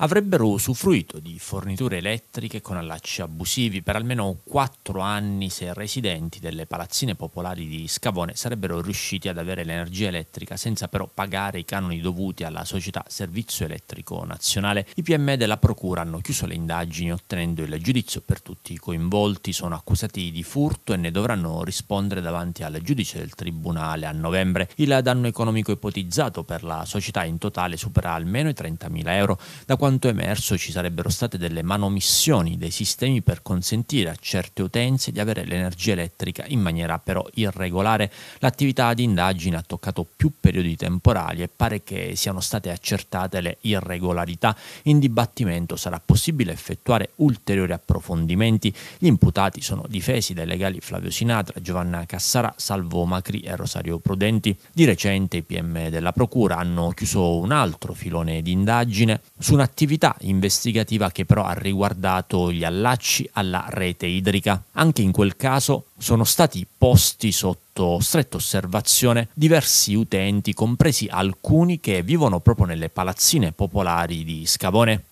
avrebbero usufruito di forniture elettriche con allacci abusivi per almeno quattro anni se residenti delle palazzine popolari di Scavone sarebbero riusciti ad avere l'energia elettrica senza però pagare i canoni dovuti alla società Servizio Elettrico Nazionale. I PM della Procura hanno chiuso le indagini ottenendo il giudizio per tutti i coinvolti, sono accusati di furto e ne dovranno rispondere davanti al giudice del Tribunale a novembre. Il danno economico ipotizzato per la società in totale supera almeno i 30.000 euro. Da quanto emerso ci sarebbero state delle manomissioni dei sistemi per consentire a certe utenze di avere l'energia elettrica in maniera però irregolare. L'attività di indagine ha toccato più periodi temporali e pare che siano state accertate le irregolarità. In dibattimento sarà possibile effettuare ulteriori approfondimenti. Gli imputati sono difesi dai legali Flavio Sinatra, Giovanna Cassara, Salvo Macri e Rosario Prudenti. Di recente i PM della Procura hanno chiuso un altro filone di indagine su un'attività investigativa che però ha riguardato gli allacci alla rete idrica. Anche in quel caso sono stati posti sotto stretta osservazione diversi utenti, compresi alcuni che vivono proprio nelle palazzine popolari di Scavone.